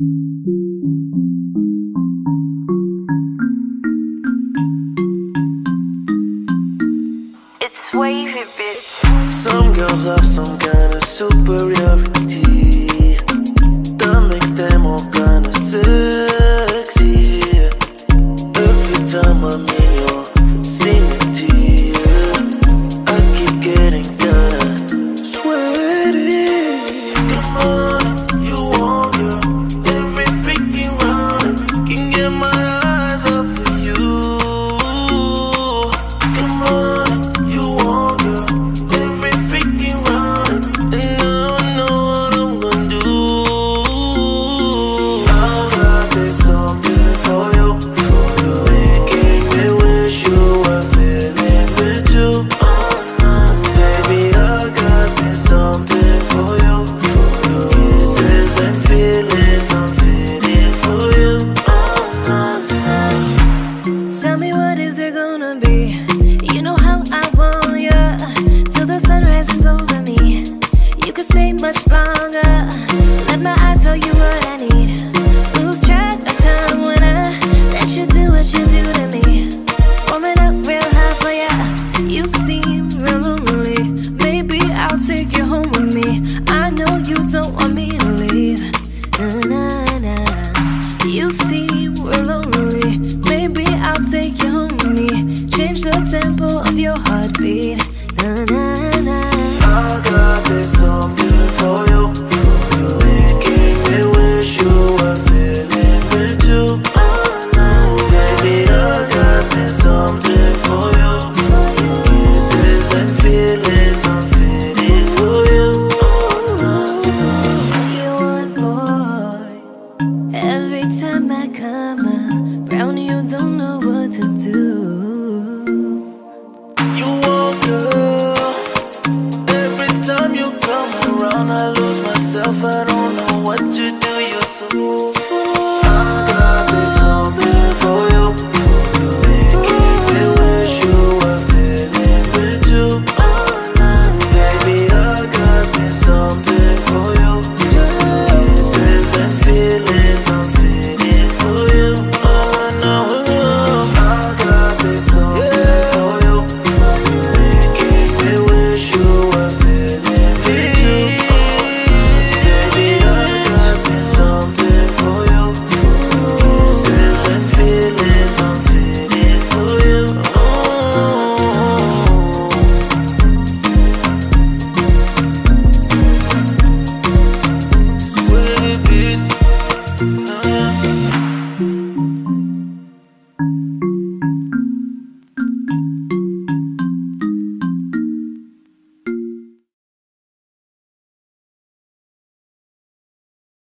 It's wavy, bitch. Some girls have some kind of superiority. You see, we're lonely. Maybe I'll take you home with me. Change the tempo of your heartbeat. Na. my karma. Brownie, you don't know what to do.